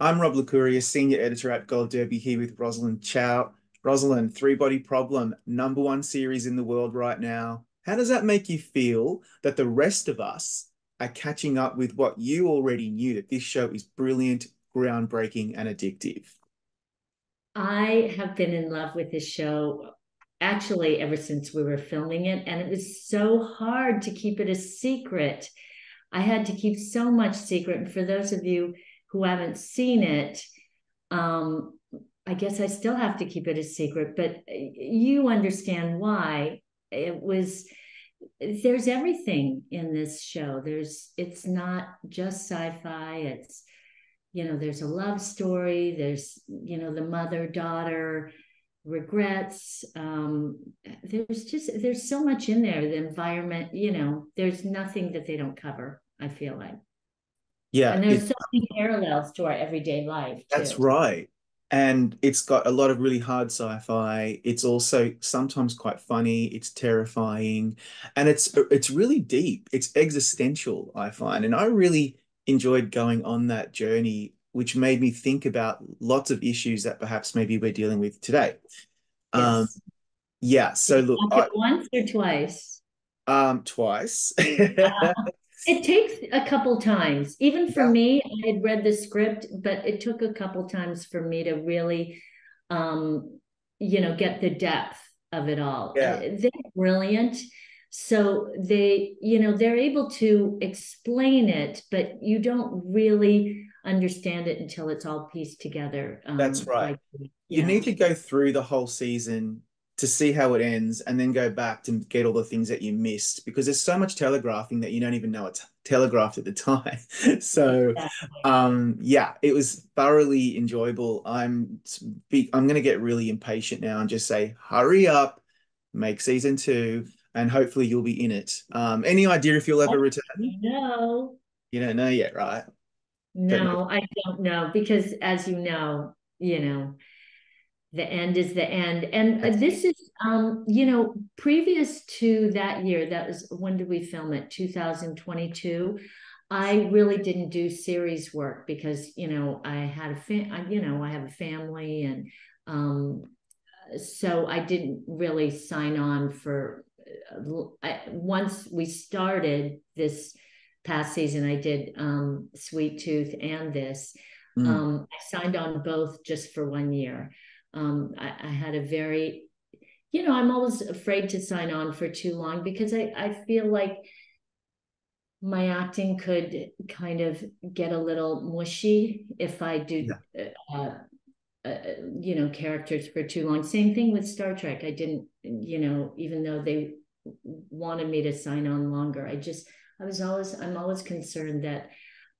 I'm Rob Licuria, Senior Editor at Gold Derby, here with Rosalind Chao. Rosalind, Three Body Problem, number one series in the world right now. How does that make you feel that the rest of us are catching up with what you already knew that this show is brilliant, groundbreaking, and addictive? I have been in love with this show actually ever since we were filming it, and it was so hard to keep it a secret. I had to keep so much secret. And for those of you who haven't seen it, um, I guess I still have to keep it a secret, but you understand why. It was there's everything in this show. There's it's not just sci-fi, it's you know, there's a love story, there's, you know, the mother-daughter regrets. Um, there's just there's so much in there. The environment, you know, there's nothing that they don't cover, I feel like. Yeah. And there's so many parallels to our everyday life. Too. That's right. And it's got a lot of really hard sci-fi. It's also sometimes quite funny. It's terrifying, and it's it's really deep. It's existential, I find, and I really enjoyed going on that journey, which made me think about lots of issues that perhaps maybe we're dealing with today. Yes. Um, yeah. So look, I, once or twice. Um, twice. it takes a couple times. Even for yeah. me, I had read the script, but it took a couple times for me to really, um, you know, get the depth of it all. Yeah. Uh, they're brilliant. So they, you know, they're able to explain it, but you don't really understand it until it's all pieced together. Um, That's right. Like, yeah. You need to go through the whole season to see how it ends and then go back to get all the things that you missed because there's so much telegraphing that you don't even know it's telegraphed at the time. So um yeah it was thoroughly enjoyable. I'm i'm going to get really impatient now and just say hurry up make season two and hopefully you'll be in it. Um any idea if you'll ever return? no you don't know yet right? No i don't know because as you know you know the end is the end. And this is um you know previous to that year that was when did we film it? 2022 i really didn't do series work because you know i had a fam- you know i have a family and um so i didn't really sign on for uh, I, once we started this past season i did um sweet tooth and this. Mm. um i signed on both just for one year um, I, I, had a very, you know, I'm always afraid to sign on for too long because I, I feel like my acting could kind of get a little mushy if I do, yeah. uh, uh, you know, characters for too long. Same thing with Star Trek. I didn't, you know, even though they wanted me to sign on longer, I just, I was always, I'm always concerned that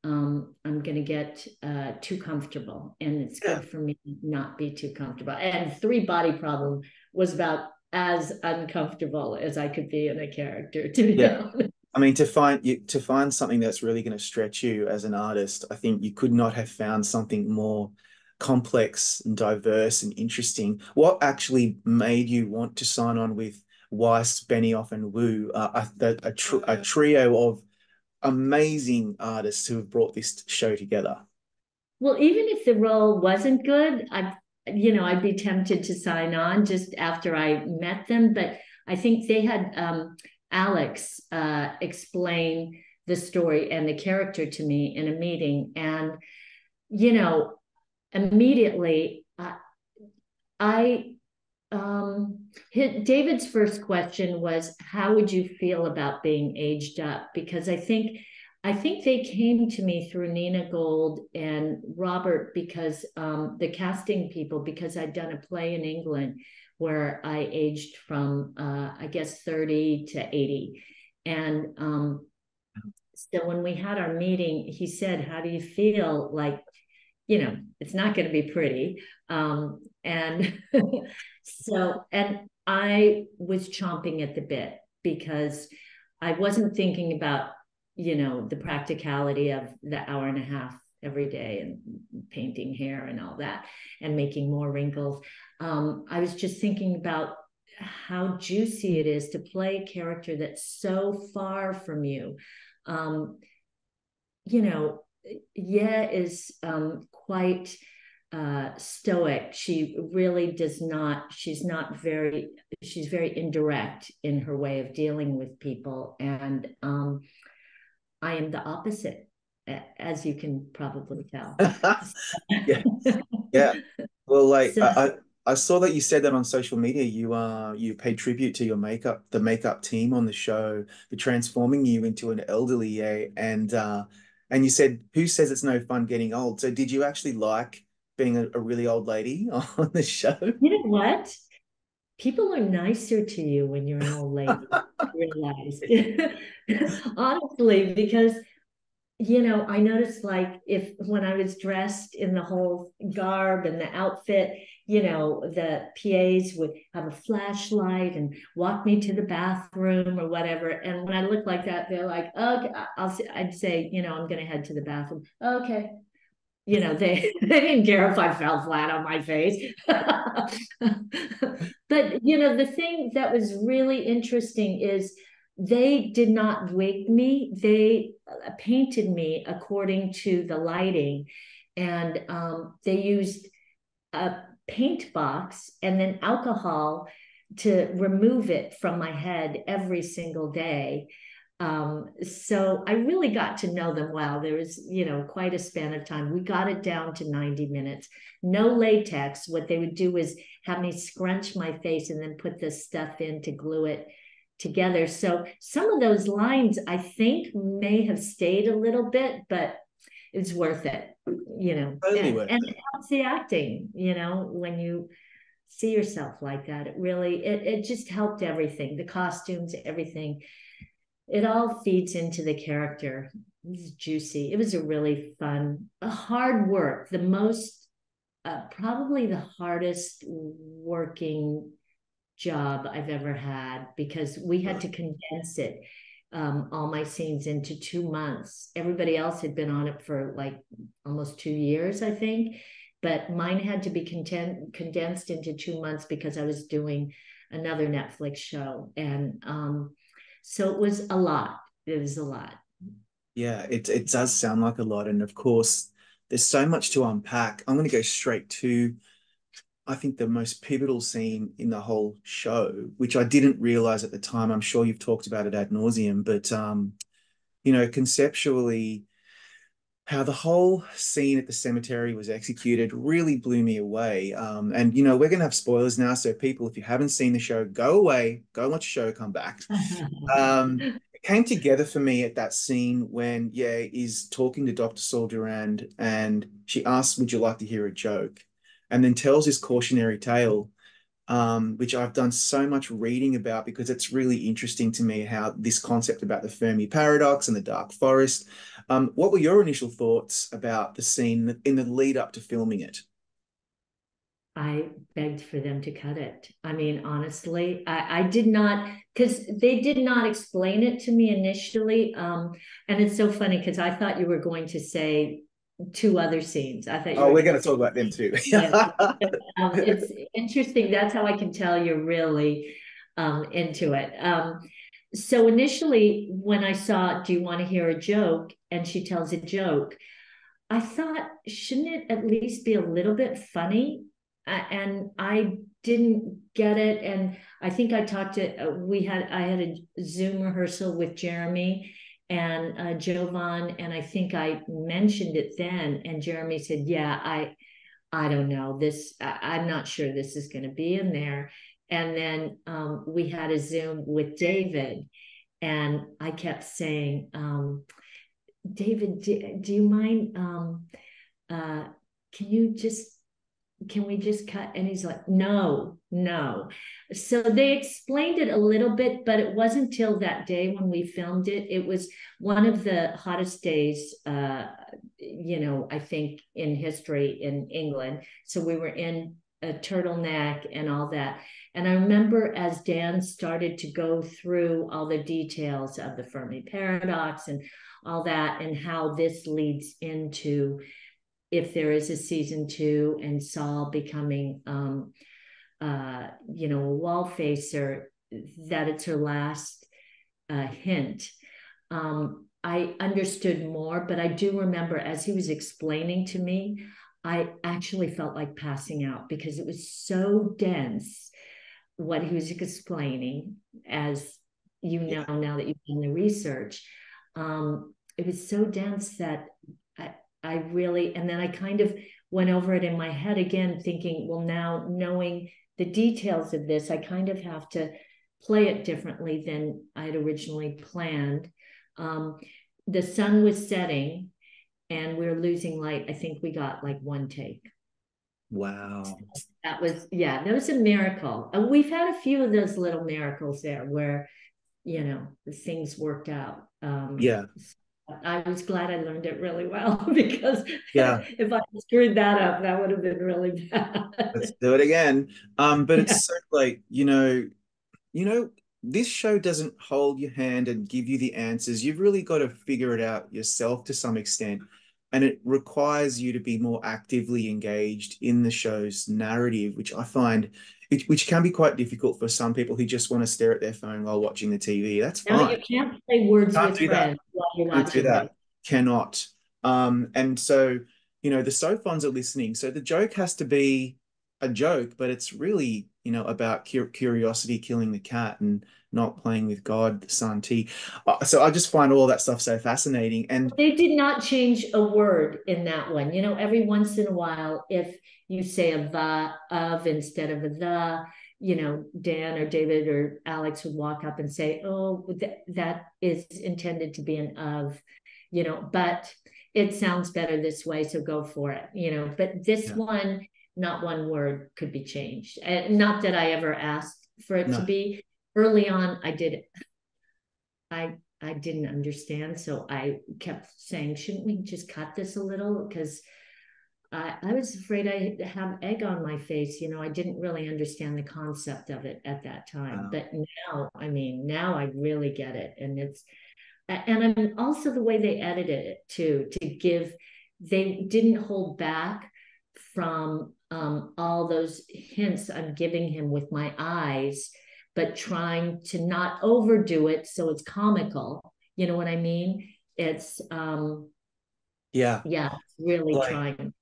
um, I'm going to get uh, too comfortable, and it's good for me not be too comfortable. And three body problem was about as uncomfortable as I could be in a character. To be yeah. honest. I mean, to find you to find something that's really going to stretch you as an artist, I think you could not have found something more complex and diverse and interesting. What actually made you want to sign on with Weiss, Benioff, and Wu, uh, a, a, tr a trio of amazing artists who have brought this show together. Well, even if the role wasn't good, I you know, I'd be tempted to sign on just after I met them. But I think they had um, Alex uh, explain the story and the character to me in a meeting. And, you know, immediately uh, I um, David's first question was, "How would you feel about being aged up?" Because I think, I think they came to me through Nina Gold and Robert because um, the casting people, because I'd done a play in England where I aged from, uh, I guess, thirty to eighty, and um, so when we had our meeting, he said, "How do you feel?" Like you know, it's not going to be pretty. Um, and so, and I was chomping at the bit because I wasn't thinking about, you know, the practicality of the hour and a half every day and painting hair and all that and making more wrinkles. Um, I was just thinking about how juicy it is to play a character that's so far from you. Um, you know, yeah, is um, quite uh, stoic. She really does not, she's not very, she's very indirect in her way of dealing with people. And um, I am the opposite, as you can probably tell. yeah. Yeah. Well, like, so, I, I saw that you said that on social media. You uh you paid tribute to your makeup, the makeup team on the show, for transforming you into an elderly Ye, and uh, and you said, "Who says it's no fun getting old?" So, did you actually like being a, a really old lady on the show? You know what? People are nicer to you when you're an old lady. realize, honestly, because you know, I noticed like if when I was dressed in the whole garb and the outfit, you know, the PAs would have a flashlight and walk me to the bathroom or whatever. And when I look like that, they're like, okay, I'll I'd say, you know, I'm going to head to the bathroom. Okay. You know, they, they didn't care if I fell flat on my face. but, you know, the thing that was really interesting is they did not wig me. They uh, painted me according to the lighting. And um, they used a paint box and then alcohol to remove it from my head every single day. Um, so I really got to know them well. There was, you know, quite a span of time. We got it down to 90 minutes. No latex. What they would do is have me scrunch my face and then put this stuff in to glue it together. So some of those lines I think may have stayed a little bit, but it's worth it, you know. Totally and, and it helps the acting, you know, when you see yourself like that. It really it it just helped everything, the costumes, everything. It all feeds into the character. It was juicy. It was a really fun, a hard work. The most uh, probably the hardest working job I've ever had because we had to condense it, um, all my scenes into two months. Everybody else had been on it for like almost two years, I think. But mine had to be content, condensed into two months because I was doing another Netflix show. And um, so it was a lot. It was a lot. Yeah, it, it does sound like a lot. And of course, there's so much to unpack. I'm going to go straight to I think the most pivotal scene in the whole show, which I didn't realize at the time. I'm sure you've talked about it ad nauseum, but um, you know, conceptually, how the whole scene at the cemetery was executed really blew me away. Um, and you know, we're gonna have spoilers now, so people, if you haven't seen the show, go away, go watch the show, come back. um, it came together for me at that scene when Ye is talking to Dr. Saul Durand, and she asks, "Would you like to hear a joke?" and then tells this cautionary tale, um, which I've done so much reading about because it's really interesting to me how this concept about the Fermi paradox and the dark forest. Um, what were your initial thoughts about the scene in the lead up to filming it? I begged for them to cut it. I mean, honestly, I, I did not because they did not explain it to me initially. Um, and it's so funny because I thought you were going to say two other scenes. I thought. Oh, we're going to talk about them too. yeah. um, it's interesting. That's how I can tell you're really um, into it. Um, so initially, when I saw, "Do you want to hear a joke?" and she tells a joke, I thought, shouldn't it at least be a little bit funny? And I didn't get it. And I think I talked to. Uh, we had I had a Zoom rehearsal with Jeremy and uh, Jovan, and I think I mentioned it then, and Jeremy said, "Yeah, I, I don't know this. I, am not sure this is going to be in there." And then um, we had a Zoom with David, and I kept saying, um, "David, do, do, you mind? Um, uh, can you just can we just cut? And he's like, no, no. So they explained it a little bit, but it wasn't till that day when we filmed it. It was one of the hottest days, uh, you know, I think in history in England. So we were in a turtleneck and all that. And I remember as Dan started to go through all the details of the Fermi paradox and all that, and how this leads into if there is a season two and Saul becoming, um, uh, you know, a wall facer, that it's her last uh, hint. Um, I understood more, but I do remember as he was explaining to me, I actually felt like passing out because it was so dense what he was explaining, as you know now that you've done the research. Um, it was so dense that I, I really, and then I kind of went over it in my head again, thinking, well, now knowing the details of this, I kind of have to play it differently than I had originally planned. Um, the sun was setting and we are losing light. I think we got like one take. Wow. That was, yeah, that was a miracle. And we've had a few of those little miracles there where, you know, the things worked out. Um, yeah. I was glad I learned it really well because yeah. if I screwed that up, that would have been really bad. Let's do it again. Um, but it's yeah. so like, you know, you know, this show doesn't hold your hand and give you the answers. You've really got to figure it out yourself to some extent. And it requires you to be more actively engaged in the show's narrative, which I find which can be quite difficult for some people who just want to stare at their phone while watching the TV. That's no, fine. You can't play words can't with friends while you're can't watching. Do that. Cannot. Um, and so, you know, the Sophons are listening. So the joke has to be a joke, but it's really you know, about curiosity killing the cat and not playing with God, T. Uh, so I just find all that stuff so fascinating. And they did not change a word in that one. You know, every once in a while, if you say a the of instead of a the, you know, Dan or David or Alex would walk up and say, "Oh, th- that is intended to be an of," you know, but it sounds better this way, so go for it. You know, but this yeah. one not one word could be changed. And not that I ever asked for it no. to be. Early on, I did. I I didn't understand, so I kept saying, "Shouldn't we just cut this a little?" Because I, I was afraid I have egg on my face. You know, I didn't really understand the concept of it at that time. Wow. But now, I mean, now I really get it, and it's and I'm also the way they edited it too to give. They didn't hold back from um, all those hints I'm giving him with my eyes, but trying to not overdo it so it's comical. You know what I mean? It's um yeah, yeah, really like, trying.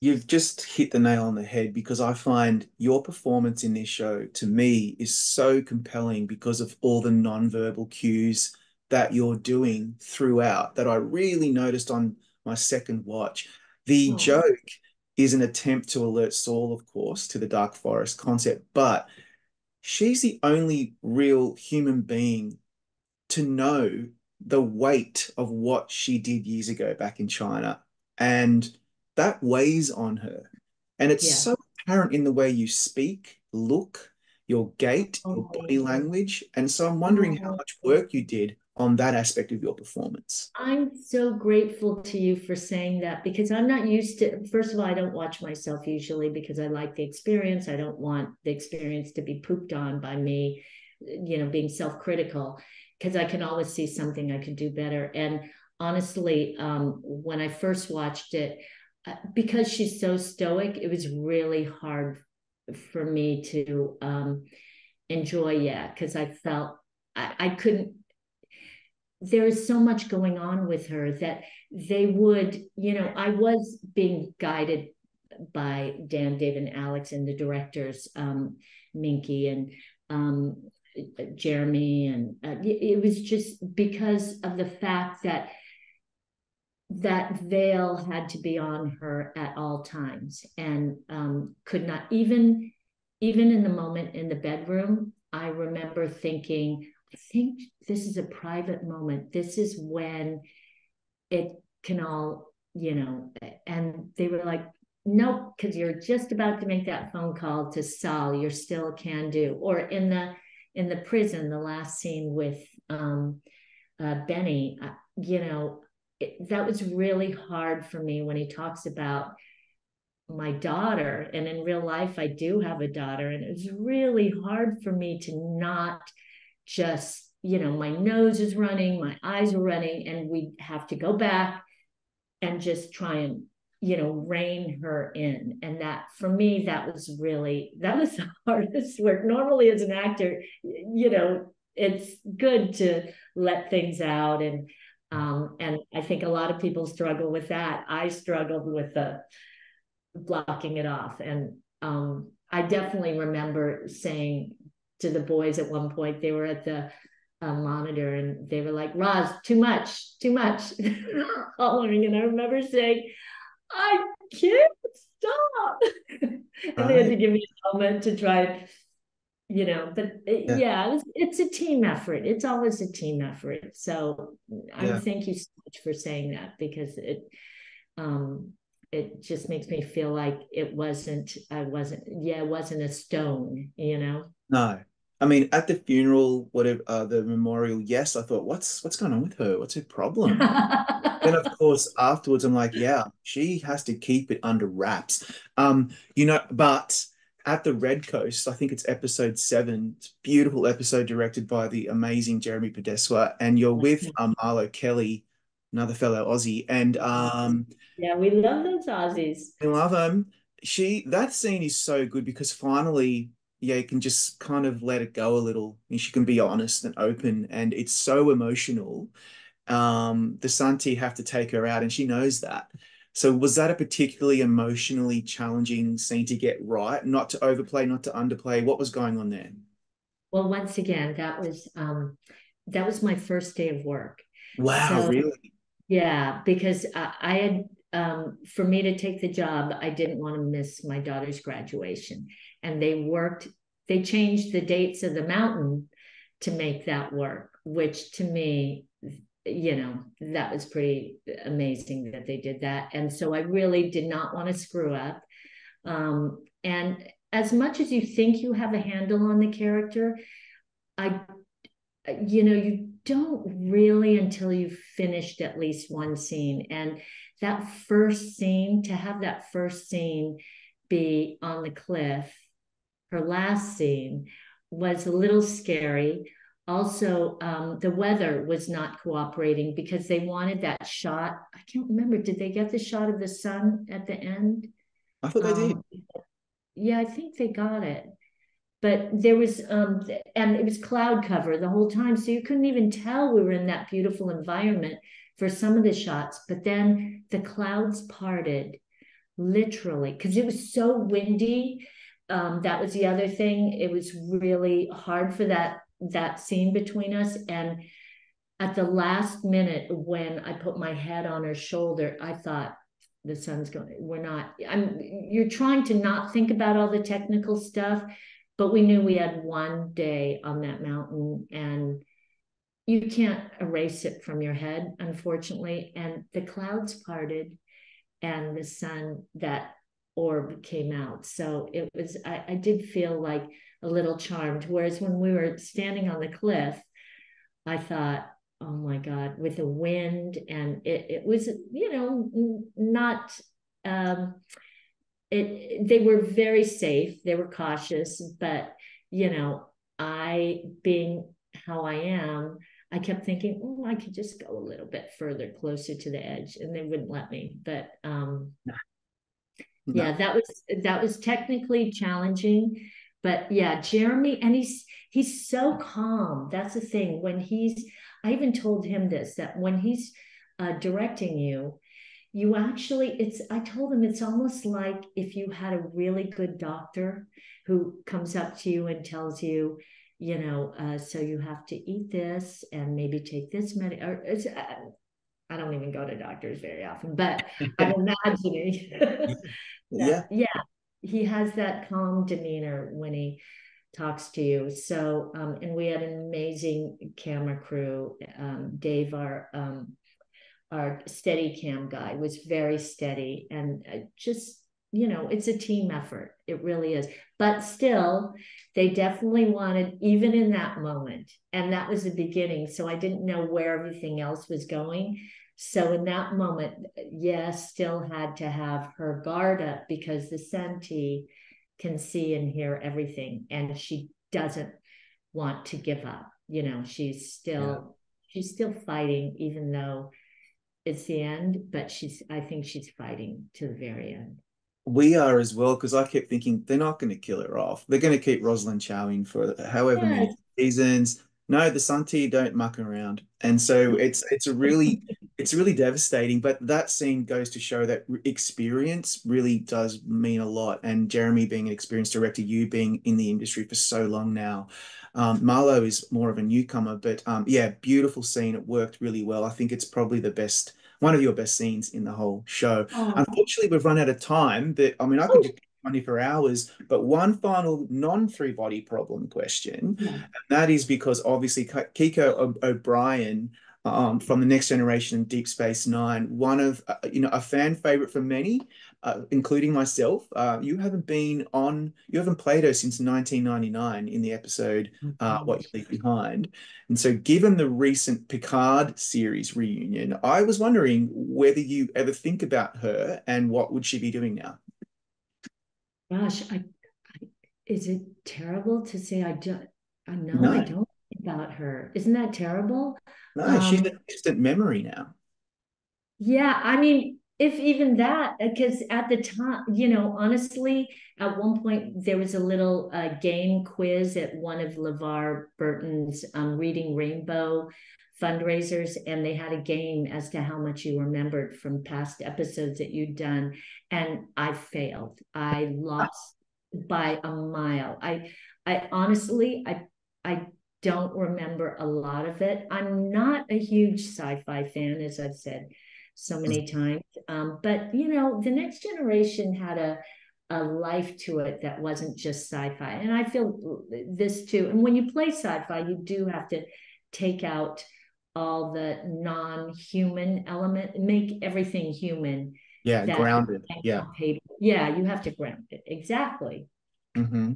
You've just hit the nail on the head because I find your performance in this show to me is so compelling because of all the non-verbal cues that you're doing throughout that I really noticed on my second watch. The oh. joke is an attempt to alert Saul, of course, to the Dark Forest concept, but she's the only real human being to know the weight of what she did years ago back in China. And that weighs on her. And it's yeah. so apparent in the way you speak, look, your gait, oh, your body oh. language. And so I'm wondering oh, how much work you did on that aspect of your performance. I'm so grateful to you for saying that because I'm not used to, first of all, I don't watch myself usually because I like the experience. I don't want the experience to be pooped on by me, you know, being self critical because I can always see something I could do better. And honestly, um, when I first watched it, uh, because she's so stoic, it was really hard for me to um, enjoy. Yeah, because I felt I, I couldn't there is so much going on with her that they would, you know, I was being guided by Dan, Dave, and Alex and the directors, um, Minkie and um, Jeremy, and uh, it was just because of the fact that that veil had to be on her at all times and um, could not even even in the moment in the bedroom. I remember thinking, think this is a private moment. This is when it can all, you know, and they were like, nope, because you're just about to make that phone call to Saul. You're still can do. Or in the in the prison, the last scene with um, uh, Benny, uh, you know, it, that was really hard for me when he talks about my daughter. And in real life, I do have a daughter, and it was really hard for me to not just, you know, my nose is running, my eyes are running, and we have to go back and just try and, you know, rein her in. And that for me, that was really, that was the hardest work. Normally, as an actor, you know, it's good to let things out and Um, and I think a lot of people struggle with that. I struggled with the blocking it off. And um, I definitely remember saying to the boys at one point, they were at the uh, monitor and they were like, Roz, too much, too much, hollering. And I remember saying, I can't stop. and right. they had to give me a moment to try you know but uh, yeah, yeah it's, it's, a team effort it's always a team effort so i yeah. thank you so much for saying that because it um it just makes me feel like it wasn't i wasn't yeah it wasn't a stone you know no i mean at the funeral whatever uh, the memorial yes i thought what's what's going on with her what's her problem then of course afterwards i'm like yeah she has to keep it under wraps um you know but at the Red Coast, I think it's episode seven. It's beautiful episode directed by the amazing Jeremy Podeswa, and you're with um, Marlo Kelly, another fellow Aussie, and um, yeah, we love those Aussies. We love them. She that scene is so good because finally, yeah, you can just kind of let it go a little, and she can be honest and open, and it's so emotional. Um, the Santi have to take her out, and she knows that. So was that a particularly emotionally challenging scene to get right, not to overplay, not to underplay? What was going on there? Well, once again, that was um, that was my first day of work. Wow, so, really? Yeah, because I, I had um, for me to take the job, I didn't want to miss my daughter's graduation, and they worked. They changed the dates of the mountain to make that work, which to me you know, that was pretty amazing that they did that. And so I really did not want to screw up. Um, and as much as you think you have a handle on the character, I, you know, you don't really until you've finished at least one scene. And that first scene, to have that first scene be on the cliff, her last scene was a little scary. Also um, the weather was not cooperating because they wanted that shot. I can't remember did they get the shot of the sun at the end? I thought they um, did yeah i think they got it. But there was um and it was cloud cover the whole time so you couldn't even tell we were in that beautiful environment for some of the shots but then the clouds parted literally because it was so windy. Um, that was the other thing. It was really hard for that that scene between us. And at the last minute when i put my head on her shoulder i thought the sun's going we're not i'm you're trying to not think about all the technical stuff but we knew we had one day on that mountain and you can't erase it from your head unfortunately and the clouds parted and the sun that orb came out so it was i, I did feel like a little charmed. Whereas when we were standing on the cliff, I thought, oh my God, with the wind and it, it was, you know, not, um, it, they were very safe. They were cautious, but, you know, I, being how I am, I kept thinking, oh, I could just go a little bit further, closer to the edge, and they wouldn't let me. But um, no. No. yeah, that was that was technically challenging but yeah jeremy and he's he's so calm that's the thing when he's i even told him this that when he's uh, directing you you actually it's i told him it's almost like if you had a really good doctor who comes up to you and tells you you know uh, so you have to eat this and maybe take this med or it's, uh, I don't even go to doctors very often, but I'm imagining. yeah. Yeah he has that calm demeanor when he talks to you. So, um, and we had an amazing camera crew. Um, Dave, our um, our steady cam guy, was very steady and uh, just you know, it's a team effort. It really is. But still, they definitely wanted, even in that moment, and that was the beginning. So I didn't know where everything else was going. So in that moment, yes, still had to have her guard up because the Santi can see and hear everything, and she doesn't want to give up. You know, she's still yeah. she's still fighting, even though it's the end. But she's I think she's fighting to the very end. We are as well because I kept thinking they're not going to kill her off. They're going to keep Rosalind Chao in for however many seasons No, the Santi don't muck around, and so it's it's a really it's really devastating. But that scene goes to show that experience really does mean a lot. And Jeremy, being an experienced director, you being in the industry for so long now, um, Marlo is more of a newcomer. But um, yeah, beautiful scene. It worked really well. I think it's probably the best one of your best scenes in the whole show. Oh. Unfortunately, we've run out of time. But I mean, I could. Just money for hours. But one final non three body problem question, yeah. and that is because obviously Keiko O'Brien um, from the Next Generation and Deep Space Nine, one of uh, you know a fan favorite for many, uh, including myself. Uh, you haven't been on, you haven't played her since 1999 in the episode uh, "What You Leave Behind." And so, given the recent Picard series reunion, I was wondering whether you ever think about her and what would she be doing now gosh, I, I, is it terrible to say I don't? I know no. I don't think about her. Isn't that terrible? No, um, she's a distant memory now. Yeah, I mean, if even that, because at the time, you know, honestly, at one point there was a little uh, game quiz at one of LeVar Burton's um, Reading Rainbow fundraisers and they had a game as to how much you remembered from past episodes that you'd done and i failed. I lost by a mile. I i honestly i i don't remember a lot of it. I'm not a huge sci-fi fan as i've said so many times um, but you know the next generation had a a life to it that wasn't just sci-fi and i feel this too and when you play sci-fi you do have to take out all the non-human element, make everything human. Yeah, grounded. Yeah. Yeah, you have to ground it. Exactly. Mm-hmm.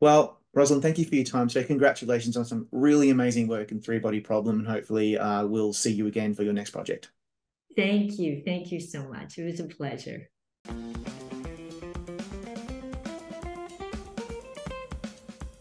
Well, Rosalind, thank you for your time today. Congratulations on some really amazing work in Three Body Problem, and hopefully uh, we'll see you again for your next project. Thank you. Thank you so much. It was a pleasure.